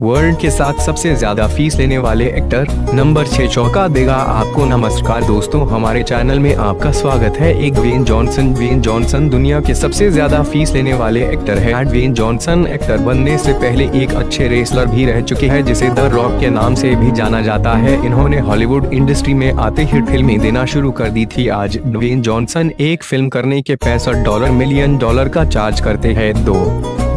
World के साथ सबसे ज़्यादा फ़ीस लेने वाले एक्टर नंबर छह चौका देगा आपको। नमस्कार दोस्तों, हमारे चैनल में आपका स्वागत है। एक वेन जॉनसन वेन जॉनसन दुनिया के सबसे ज़्यादा फ़ीस लेने वाले एक्टर है। वेन जॉनसन एक्टर बनने से पहले एक अच्छे रेसलर भी रह चुके हैं, जिसे द रॉक के नाम से भी जाना जाता है। इन्होंने हॉलीवुड इंडस्ट्री में आते ही फ़िल्में देना शुरू कर दी थी। आज वेन जॉनसन एक फ़िल्म करने के पैंसठ डॉलर मिलियन डॉलर का चार्ज करते हैं। दो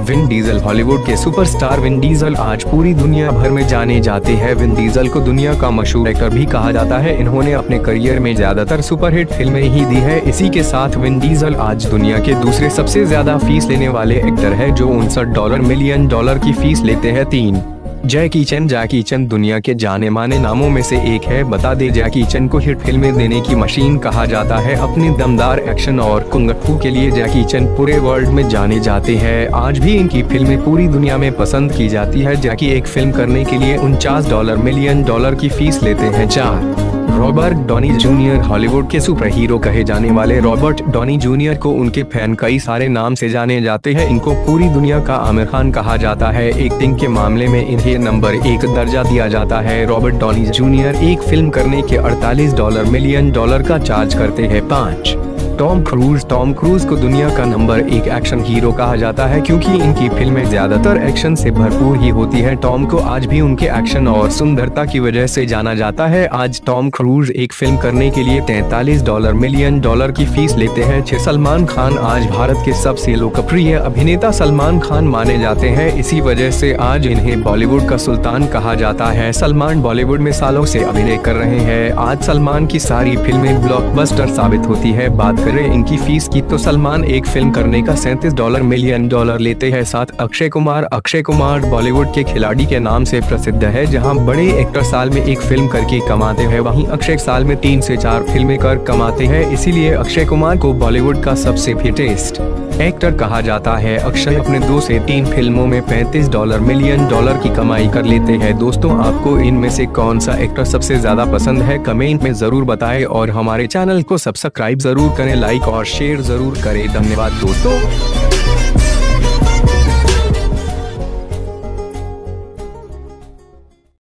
विन डीजल हॉलीवुड के सुपरस्टार विन डीजल आज पूरी दुनिया भर में जाने जाते हैं। विन डीजल को दुनिया का मशहूर एक्टर भी कहा जाता है। इन्होंने अपने करियर में ज़्यादातर सुपरहिट फ़िल्में ही दी है। इसी के साथ विन डीजल आज दुनिया के दूसरे सबसे ज़्यादा फ़ीस लेने वाले एक्टर है, जो उनसठ डॉलर मिलियन डॉलर की फ़ीस लेते हैं तीन। जैकी चैन जैकी चैन दुनिया के जाने माने नामों में से एक है। बता दे जैकी चैन को हिट फ़िल्में देने की मशीन कहा जाता है। अपने दमदार एक्शन और कुंगठू के लिए जैकी चैन पूरे वर्ल्ड में जाने जाते हैं। आज भी इनकी फ़िल्में पूरी दुनिया में पसंद की जाती है। जैकी एक फ़िल्म करने के लिए उनचास डॉलर, मिलियन डॉलर की फ़ीस लेते हैं। चार रॉबर्ट डॉनी जूनियर हॉलीवुड के सुपर हीरो कहे जाने वाले रॉबर्ट डॉनी जूनियर को उनके फ़ैन कई सारे नाम से जाने जाते हैं। इनको पूरी दुनिया का आमिर खान कहा जाता है। एक्टिंग के मामले में इन्हें नंबर एक दर्जा दिया जाता है। रॉबर्ट डॉनी जूनियर एक फ़िल्म करने के 48 डॉलर मिलियन डॉलर का चार्ज करते हैं। पाँच। टॉम क्रूज टॉम क्रूज को दुनिया का नंबर एक एक्शन हीरो कहा जाता है क्योंकि इनकी फ़िल्में ज़्यादातर एक्शन से भरपूर ही होती है। टॉम को आज भी उनके एक्शन और सुंदरता की वजह से जाना जाता है। आज टॉम क्रूज एक फ़िल्म करने के लिए तैतालीस डॉलर मिलियन डॉलर की फ़ीस लेते हैं। छह, सलमान खान आज भारत के सबसे लोकप्रिय अभिनेता सलमान खान माने जाते हैं। इसी वजह से आज इन्हें बॉलीवुड का सुल्तान कहा जाता है। सलमान बॉलीवुड में सालों से अभिनय कर रहे हैं। आज सलमान की सारी फ़िल्में ब्लॉकबस्टर साबित होती है। बात करें इनकी फ़ीस की तो सलमान एक फ़िल्म करने का सैंतीस डॉलर मिलियन डॉलर लेते हैं। साथ अक्षय कुमार अक्षय कुमार बॉलीवुड के खिलाड़ी के नाम से प्रसिद्ध है, जहाँ बड़े एक्टर साल में एक फ़िल्म करके कमाते हैं। वहीं अक्षय साल में तीन से चार फ़िल्में कर कमाते हैं, इसीलिए अक्षय कुमार को बॉलीवुड का सबसे फिटेस्ट एक्टर कहा जाता है अक्षय अपने दो से तीन फ़िल्मों में 35 डॉलर, मिलियन डॉलर की कमाई कर लेते हैं। दोस्तों, आपको इनमें से कौन सा एक्टर सबसे ज़्यादा पसंद है? कमेंट में ज़रूर बताएँ और हमारे चैनल को सब्सक्राइब ज़रूर करें लाइक और शेयर ज़रूर करें। धन्यवाद, दोस्तों।